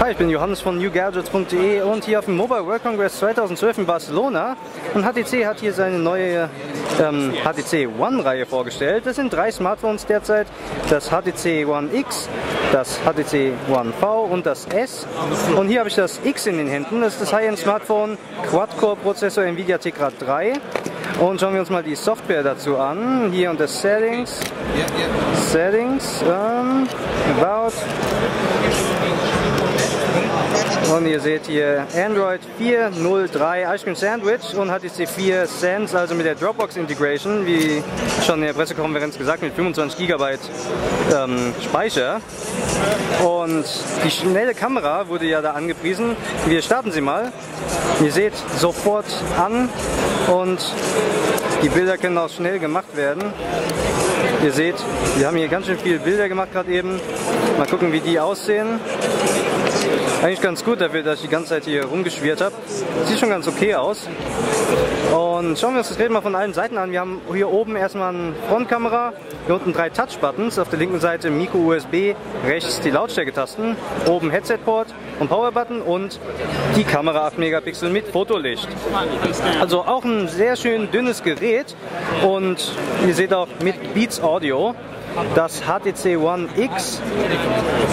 Hi, ich bin Johannes von newgadgets.de und hier auf dem Mobile World Congress 2012 in Barcelona. Und HTC hat hier seine neue ähm, HTC One-Reihe vorgestellt. Das sind drei Smartphones derzeit. Das HTC One X, das HTC One V und das S. Und hier habe ich das X in den Händen. Das ist das High-End-Smartphone, Quad-Core-Prozessor Nvidia Tegra 3. Und schauen wir uns mal die Software dazu an. Hier unter Settings. Settings. Ähm, about. Und ihr seht hier Android 4.0.3 Ice Cream Sandwich und HTC 4 Sense, also mit der Dropbox Integration, wie schon in der Pressekonferenz gesagt, mit 25 GB ähm, Speicher. Und die schnelle Kamera wurde ja da angepriesen. Wir starten sie mal. Ihr seht sofort an und die Bilder können auch schnell gemacht werden. Ihr seht, wir haben hier ganz schön viele Bilder gemacht gerade eben. Mal gucken, wie die aussehen. Eigentlich ganz gut dafür, dass ich die ganze Zeit hier rumgeschwirrt habe. Sieht schon ganz okay aus. Und schauen wir uns das Gerät mal von allen Seiten an. Wir haben hier oben erstmal eine Frontkamera, hier unten drei Touch-Buttons, auf der linken Seite Micro-USB, rechts die Lautstärketasten, oben Headset-Port und Power-Button und die Kamera 8 Megapixel mit Fotolicht. Also auch ein sehr schön dünnes Gerät und ihr seht auch mit Beats Audio das HTC One X.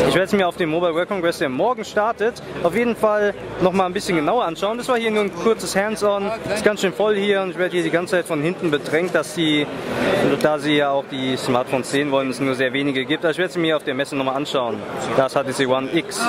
Ich werde es mir auf dem Mobile World Congress, der morgen startet, auf jeden Fall noch mal ein bisschen genauer anschauen. Das war hier nur ein kurzes Hands-on. Ist ganz schön voll hier und ich werde hier die ganze Zeit von hinten bedrängt, dass sie, da sie ja auch die Smartphones sehen wollen, es nur sehr wenige gibt. Also ich werde es mir auf der Messe noch mal anschauen. Das HTC One X.